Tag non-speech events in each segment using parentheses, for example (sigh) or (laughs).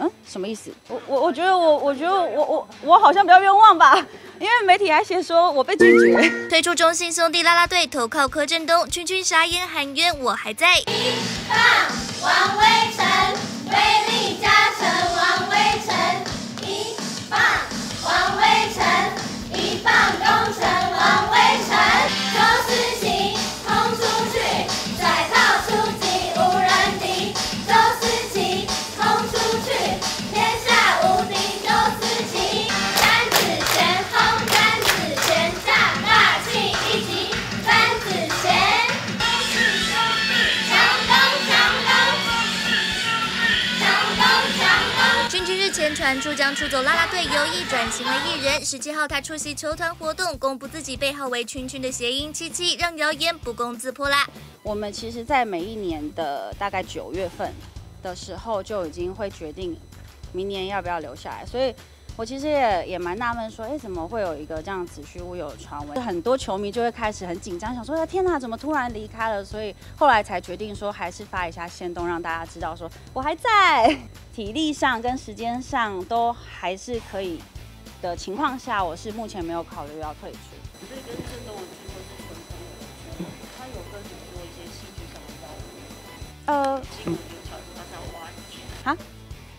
嗯，什么意思？我我我觉得我我觉得我我我好像比较冤枉吧，因为媒体还写说我被拒绝。退出中信兄弟啦啦队，投靠柯震东，群群傻眼喊冤，我还在。一棒王，威强攻。君君日前传出将出走啦啦队，由意转型为艺人。十七号他出席球团活动，公布自己背后为群群的谐音七七，让谣言不攻自破啦。我们其实，在每一年的大概九月份的时候，就已经会决定明年要不要留下来。所以我其实也也蛮纳闷，说，哎，怎么会有一个这样子虚乌有的传闻？很多球迷就会开始很紧张，想说，天哪，怎么突然离开了？所以后来才决定说，还是发一下先动，让大家知道说我还在。(laughs) 体力上跟时间上都还是可以的情况下，我是目前没有考虑要退出。所以跟郑东的聚会是纯朋友的他有跟你做一些戏剧上的交流。呃，新闻有传出他在挖掘。哈，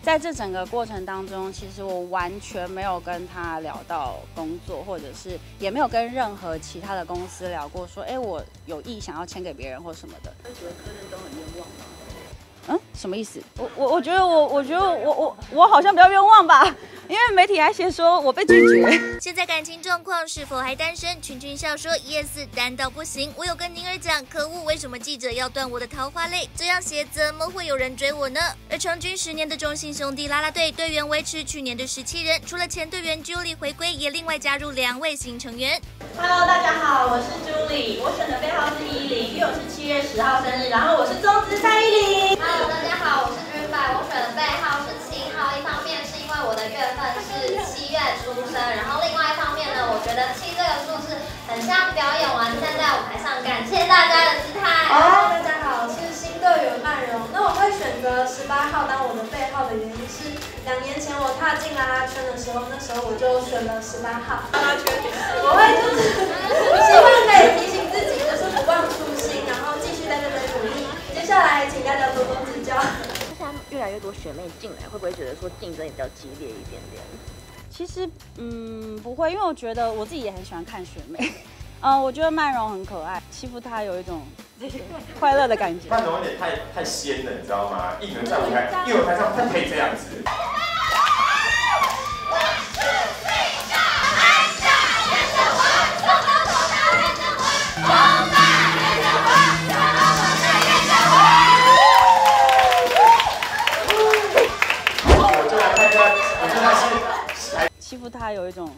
在这整个过程当中，其实我完全没有跟他聊到工作，或者是也没有跟任何其他的公司聊过，说，哎，我有意想要签给别人或什么的。他觉得客人都很冤枉吗？嗯，什么意思？我我我觉得我我觉得我我我好像比较冤枉吧，因为媒体还写说我被拒绝。现在感情状况是否还单身？群群笑说：“Yes，单到不行。我有跟宁儿讲，可恶，为什么记者要断我的桃花泪？这样写怎么会有人追我呢？”而成军十年的中信兄弟啦啦队队员维持去年的十七人，除了前队员 Julie 回归，也另外加入两位新成员。Hello，大家好，我是 Julie，我选的背号是一零，因为我是七月十号生日，然后我是中职蔡依林。出生，然后另外一方面呢，我觉得七这个数字很像表演完站在舞台上感谢大家的姿态。哦，大家好，我是新队员曼荣。那我会选择十八号当我的背号的原因是，两年前我踏进啦啦圈的时候，那时候我就选了十八号。啦啦圈，我会就是 (laughs) 希望可以提醒自己，就是不忘初心，然后继续在这边努力。接下来请大家多多指教。现在越来越多学妹进来，会不会觉得说竞争也比较激烈一点点？其实，嗯，不会，因为我觉得我自己也很喜欢看学妹。嗯，(laughs) 我觉得曼荣很可爱，欺负她有一种快乐的感觉。曼荣有点太太仙了，你知道吗？一人在舞台，艺人台上她可以这样子。祝他有一种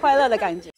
快乐的感觉。